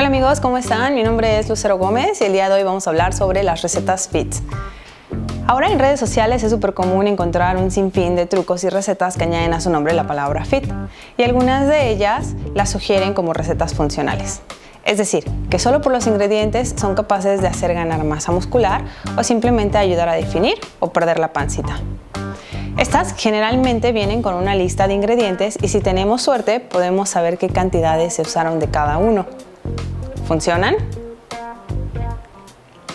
Hola amigos, ¿cómo están? Mi nombre es Lucero Gómez y el día de hoy vamos a hablar sobre las recetas fit. Ahora en redes sociales es súper común encontrar un sinfín de trucos y recetas que añaden a su nombre la palabra fit y algunas de ellas las sugieren como recetas funcionales. Es decir, que solo por los ingredientes son capaces de hacer ganar masa muscular o simplemente ayudar a definir o perder la pancita. Estas generalmente vienen con una lista de ingredientes y si tenemos suerte podemos saber qué cantidades se usaron de cada uno. ¿Funcionan?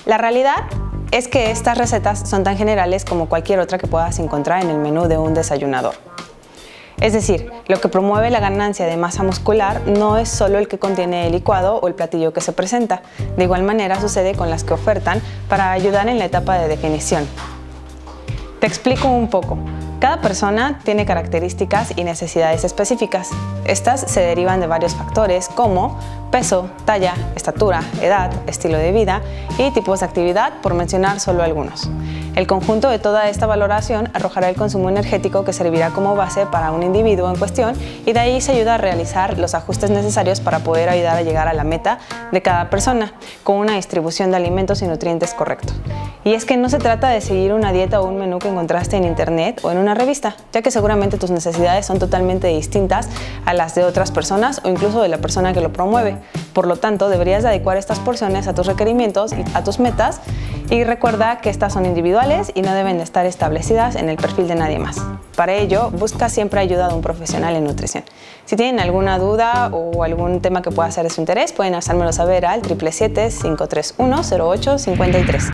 La realidad es que estas recetas son tan generales como cualquier otra que puedas encontrar en el menú de un desayunador. Es decir, lo que promueve la ganancia de masa muscular no es solo el que contiene el licuado o el platillo que se presenta. De igual manera sucede con las que ofertan para ayudar en la etapa de definición. Te explico un poco. Cada persona tiene características y necesidades específicas. Estas se derivan de varios factores como peso, talla, estatura, edad, estilo de vida y tipos de actividad, por mencionar solo algunos. El conjunto de toda esta valoración arrojará el consumo energético que servirá como base para un individuo en cuestión y de ahí se ayuda a realizar los ajustes necesarios para poder ayudar a llegar a la meta de cada persona con una distribución de alimentos y nutrientes correcto. Y es que no se trata de seguir una dieta o un menú que encontraste en internet o en una revista, ya que seguramente tus necesidades son totalmente distintas a las de otras personas o incluso de la persona que lo promueve. Por lo tanto, deberías adecuar estas porciones a tus requerimientos y a tus metas y recuerda que estas son individuales y no deben de estar establecidas en el perfil de nadie más. Para ello, busca siempre ayuda de un profesional en nutrición. Si tienen alguna duda o algún tema que pueda ser de su interés, pueden hacérmelo saber al 777-531-0853.